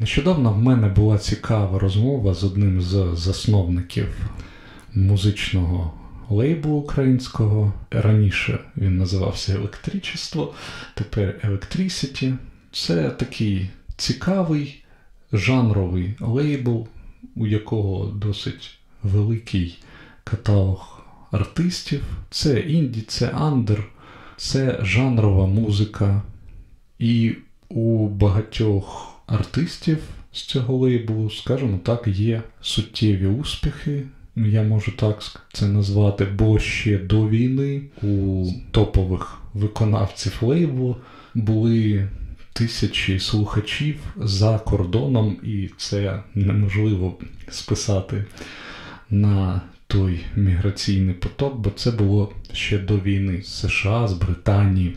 Нещодавно в мене була цікава розмова з одним з засновників музичного лейбу українського. Раніше він називався Електричество, тепер Electricity. Це такий цікавий жанровий лейбл, у якого досить великий каталог артистів. Це інді, це андер, це жанрова музика. І у багатьох артистів з цього лейблу, скажімо так, є суттєві успіхи. Я можу так це назвати, бо ще до війни у топових виконавців лейблу були тисячі слухачів за кордоном, і це неможливо списати на той міграційний поток, бо це було ще до війни з США, з Британії,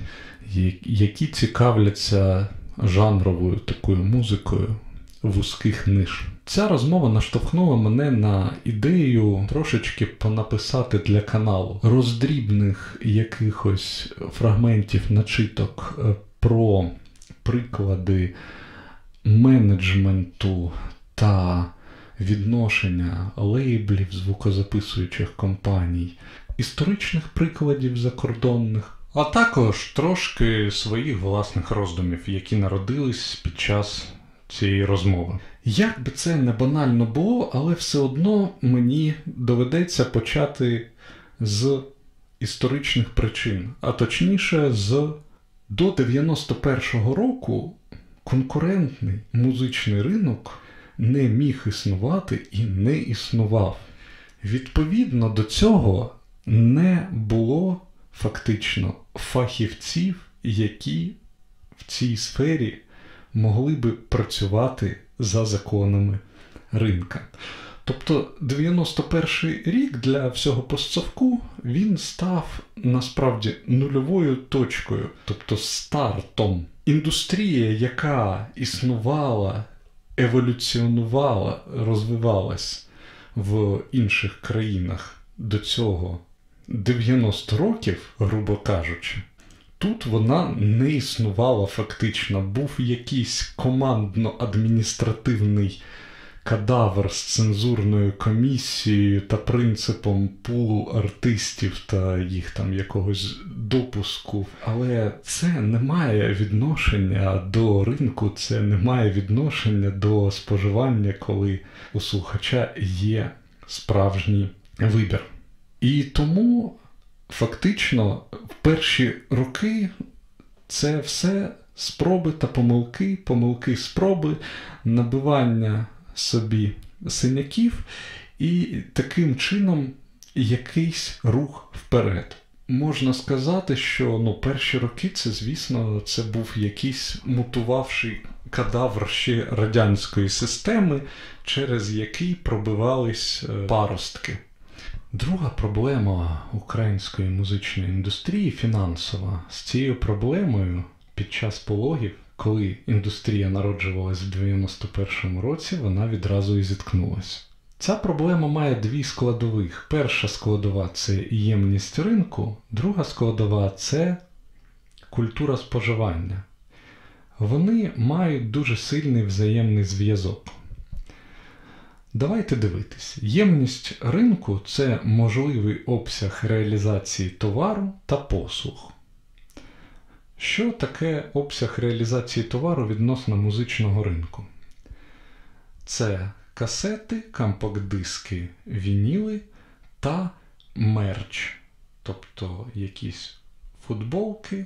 які цікавляться жанровою такою музикою вузьких ниш. Ця розмова наштовхнула мене на ідею трошечки понаписати для каналу роздрібних якихось фрагментів начиток е, про приклади менеджменту та відношення лейблів звукозаписуючих компаній, історичних прикладів закордонних, а також трошки своїх власних роздумів, які народились під час цієї розмови. Як би це не банально було, але все одно мені доведеться почати з історичних причин, а точніше, з до 91-го року конкурентний музичний ринок не міг існувати і не існував. Відповідно до цього не було фактично фахівців, які в цій сфері могли би працювати за законами ринка. Тобто 91-й рік для всього постсовку він став насправді нульовою точкою, тобто стартом. Індустрія, яка існувала, еволюціонувала, розвивалась в інших країнах до цього 90 років, грубо кажучи, Тут вона не існувала фактично, був якийсь командно-адміністративний кадавр з цензурною комісією та принципом пулу артистів та їх там якогось допуску. Але це не має відношення до ринку, це не має відношення до споживання, коли у слухача є справжній вибір. І тому фактично в перші роки це все спроби та помилки, помилки спроби, набивання собі синяків і таким чином якийсь рух вперед. Можна сказати, що ну, перші роки це, звісно, це був якийсь мутувавший кадавр ще радянської системи, через який пробивались е, паростки. Друга проблема української музичної індустрії фінансова з цією проблемою під час пологів, коли індустрія народжувалась в 91-му році, вона відразу і зіткнулася. Ця проблема має дві складових. Перша складова це ємність ринку, друга складова це культура споживання. Вони мають дуже сильний взаємний зв'язок. Давайте дивитись. Ємність ринку це можливий обсяг реалізації товару та послуг. Що таке обсяг реалізації товару відносно музичного ринку? Це касети, компакт-диски, вініли та мерч, тобто якісь футболки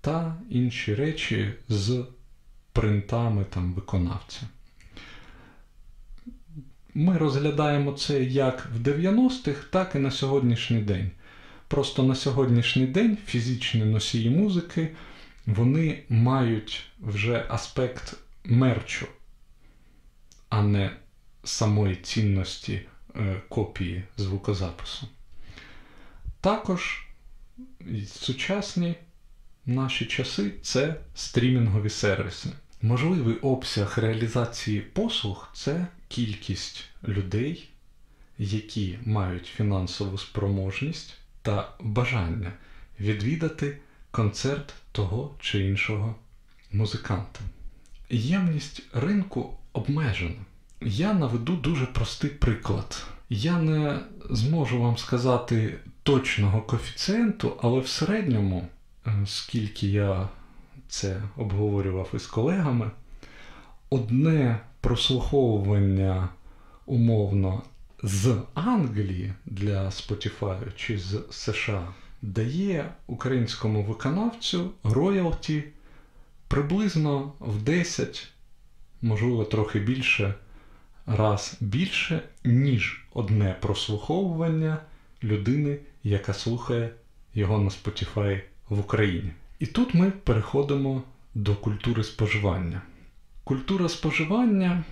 та інші речі з принтами там виконавця. Ми розглядаємо це як в 90-х, так і на сьогоднішній день. Просто на сьогоднішній день фізичні носії музики вони мають вже аспект мерчу, а не самої цінності е, копії звукозапису. Також сучасні наші часи це стрімінгові сервіси. Можливий обсяг реалізації послуг це кількість людей, які мають фінансову спроможність та бажання відвідати концерт того чи іншого музиканта. Ємність ринку обмежена. Я наведу дуже простий приклад. Я не зможу вам сказати точного коефіцієнту, але в середньому, е, скільки я це обговорював із колегами, одне прослуховування умовно з Англії для Spotify чи з США дає українському виконавцю роялті приблизно в 10, можливо, трохи більше раз більше, ніж одне прослуховування людини, яка слухає його на Spotify в Україні. І тут ми переходимо до культури споживання. Культура споживання,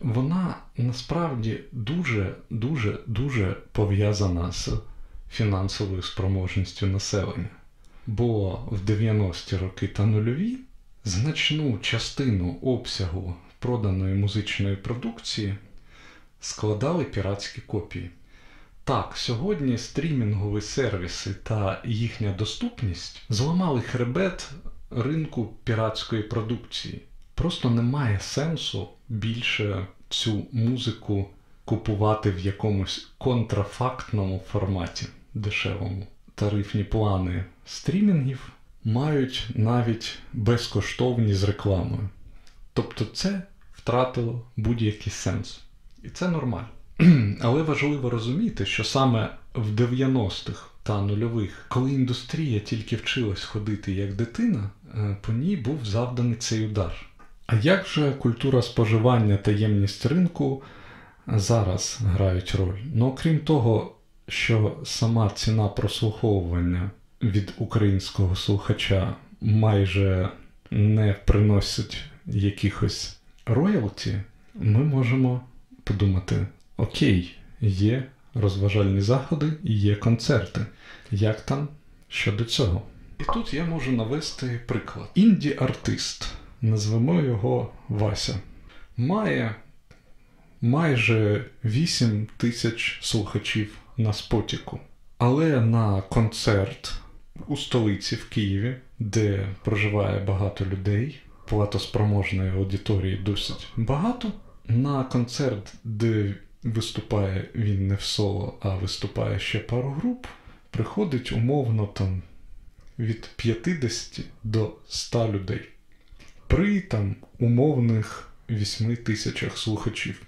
вона насправді дуже, дуже, дуже пов'язана з фінансовою спроможністю населення. Бо в 90-ті роки та нульові значну частину обсягу проданої музичної продукції складали піратські копії. Так, сьогодні стрімінгові сервіси та їхня доступність зламали хребет ринку піратської продукції. Просто немає сенсу більше цю музику купувати в якомусь контрафактному форматі дешевому. Тарифні плани стрімінгів мають навіть безкоштовні з рекламою. Тобто це втратило будь-який сенс. І це нормально. Але важливо розуміти, що саме в 90-х та нульових, коли індустрія тільки вчилась ходити як дитина, е, по ній був завданий цей удар. А як же культура споживання та ємність ринку зараз грають роль? Ну, окрім того, що сама ціна прослуховування від українського слухача майже не приносить якихось роялті, ми можемо подумати: окей, є розважальні заходи і є концерти. Як там щодо цього? І тут я можу навести приклад. Інді-артист, назвемо його Вася, має майже 8 тисяч слухачів на спотіку. Але на концерт у столиці в Києві, де проживає багато людей, платоспроможної аудиторії досить багато. На концерт, де виступає він не в соло, а виступає ще пару груп, приходить умовно там від 50 до 100 людей. При там умовних 8 тисячах слухачів.